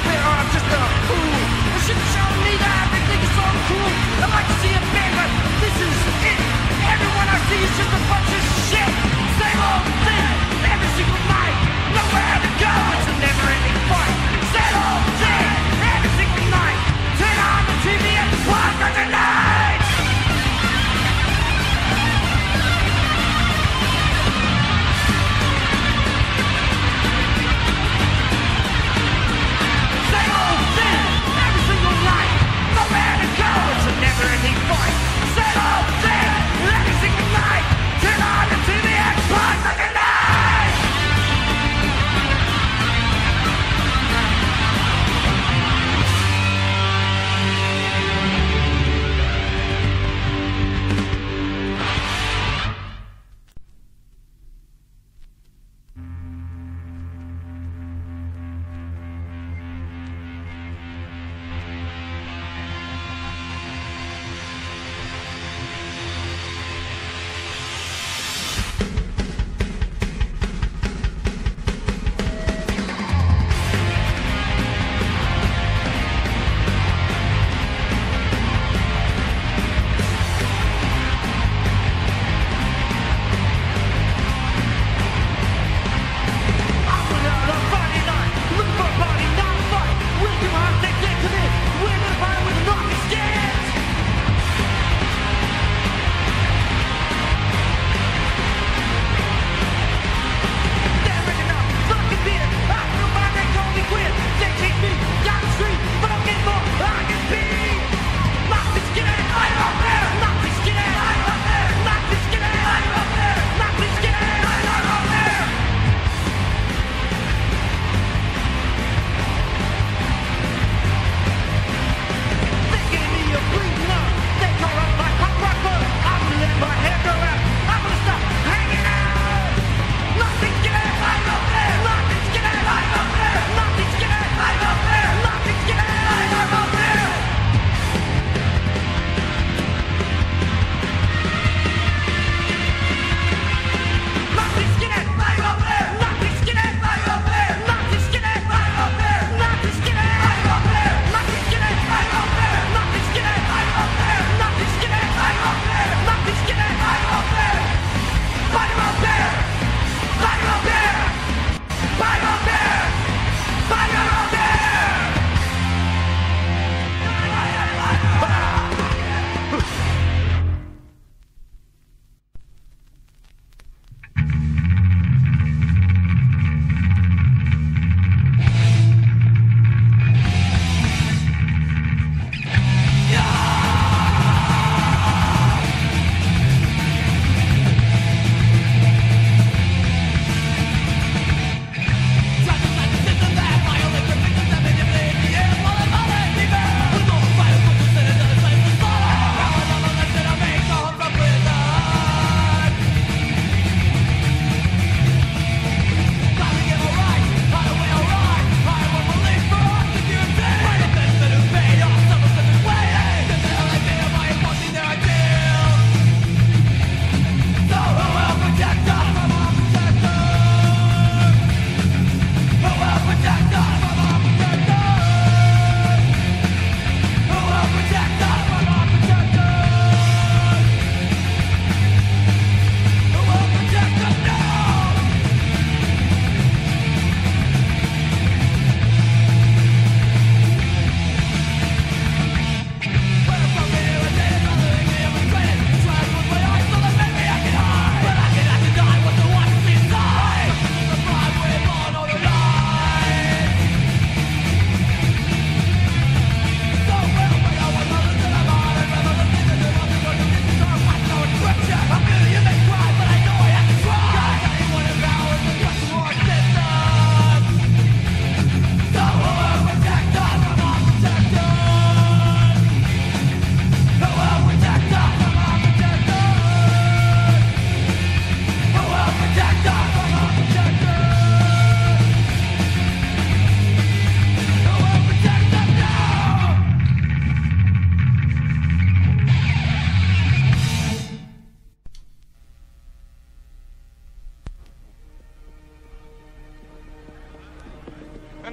stupid or I'm just a fool. You should tell me that everything is so cool. I'd like to see a band, but this is it. Everyone I see is just a bunch of shit.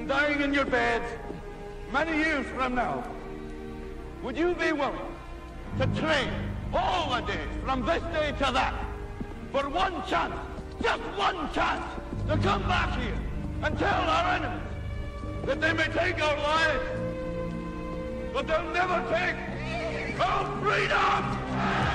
Dying in your beds many years from now, would you be willing to trade all the days from this day to that for one chance, just one chance, to come back here and tell our enemies that they may take our lives, but they'll never take our freedom!